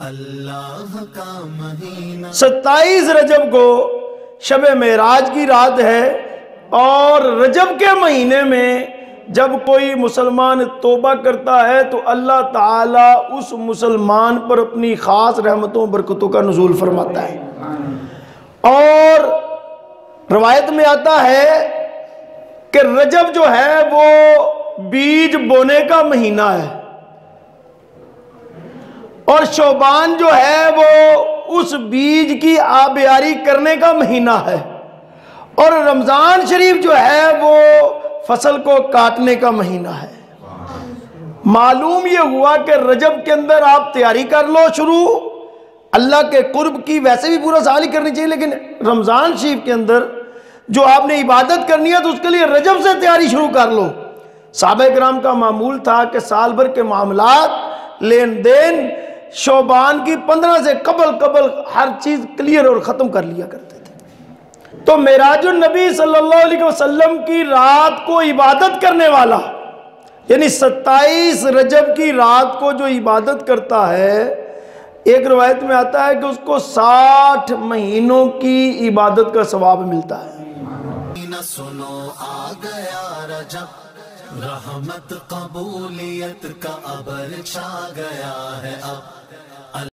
اللہ کا مہینہ۔ ستائیس رجب کو شب معراج کی رات ہے اور رجب کے مہینے میں جب کوئی مسلمان توبہ کرتا ہے تو اللہ تعالیٰ اس مسلمان پر اپنی خاص رحمتوں برکتوں کا نزول فرماتا ہے۔ اور روایت میں آتا ہے کہ رجب جو ہے وہ بیج بونے کا مہینہ ہے۔ اور شوبان جو ہے وہ اس بیج کی آبیاری کرنے کا مہینہ ہے۔ اور رمضان شریف جو ہے وہ فصل کو کاٹنے کا مہینہ ہے۔ معلوم یہ ہوا کہ رجب کے اندر آپ تیاری کر لو شروع۔ اللہ کے قرب کی ویسے بھی پورا سال ہی کرنی چاہیے، لیکن رمضان شریف کے اندر جو آپ نے عبادت کرنی ہے تو اس کے لیے رجب سے تیاری شروع کر لو۔ صحابہ کرام کا معمول تھا کہ سال بھر کے معاملات، لین دین شوبان کی پندرہ سے قبل قبل ہر چیز کلیئر اور ختم کر لیا کرتے تھے۔ تو میراج النبی صلی اللہ علیہ وسلم کی رات کو عبادت کرنے والا یعنی ستائیس رجب کی رات کو جو عبادت کرتا ہے، ایک روایت میں آتا ہے کہ اس کو ساٹھ مہینوں کی عبادت کا ثواب ملتا ہے۔ سنو، آ گیا رجب۔ رحمت قبولیت کا ابر چھا گیا ہے اب۔